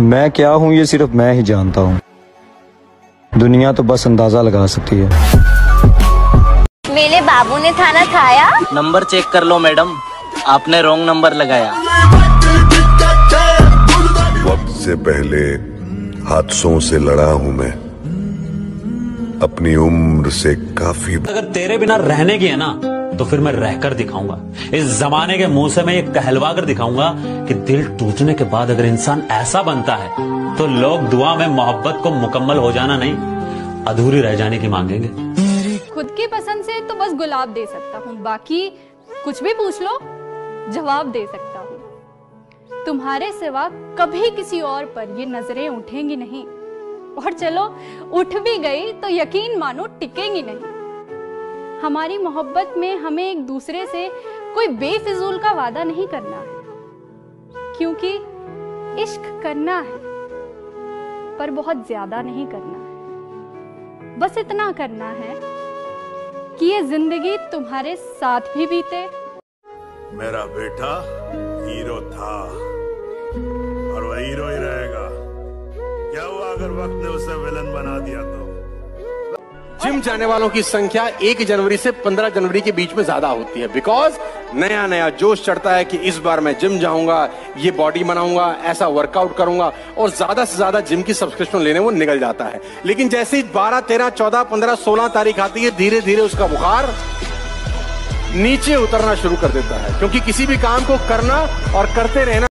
मैं क्या हूँ ये सिर्फ़ मैं ही जानता हूँ। दुनिया तो बस अंदाज़ा लगा सकती है। मेरे बाबू ने खाना खाया। नंबर चेक कर लो मैडम। आपने रॉन्ग नंबर लगाया। वक्त से पहले हादसों से लड़ा हूँ मैं। अपनी उम्र से काफ़ी अगर तेरे बिना रहने की है ना तो फिर मैं रहकर दिखाऊँगा। इस जमाने के मुँह से मैं ये कहलवा कर दिखाऊँगा कि दिल टूटने के बाद अगर इंसान ऐसा बनता है तो लोग दुआ में मोहब्बत को मुकम्मल हो जाना नहीं, अधूरी रह जाने की मांगेंगे। खुद की पसंद से तो बस गुलाब दे सकता हूँ, बाकी कुछ भी पूछ लो, जवाब दे सकता हूँ। तुम्हारे सिवा कभी किसी और पर ये नज़रें उठेंगी नहीं, और चलो, उठ भी गई तो यकीन मानो टिकेंगी नहीं। हमारी मोहब्बत में हमें एक दूसरे से कोई बेफिजूल का वादा नहीं करना। है क्योंकि इश्क करना है, पर बहुत ज़्यादा नहीं करना। है बस इतना करना है कि ये ज़िंदगी तुम्हारे साथ भी बीते। मेरा बेटा हीरो था, और वह हीरो ही रहेगा। क्या हुआ? अगर वक्त ने उसे विलन बना दिया तो? जिम जाने वालों की संख्या एक जनवरी से पंद्रह जनवरी के बीच में ज़्यादा होती है। बिकॉज़ नया नया जोश चढ़ता है कि इस बार मैं जिम जाऊँगा, ये बॉडी बनाऊँगा, ऐसा वर्कआउट करूँगा, और ज़्यादा से ज़्यादा जिम की सब्सक्रिप्शन लेने वो निकल जाता है। लेकिन जैसे ही बारह, तेरह, चौदह, पंद्रह, सोलह तारीख आती है धीरे धीरे उसका बुखार नीचे उतरना शुरू कर देता है। क्योंकि किसी भी काम को करना और करते रहना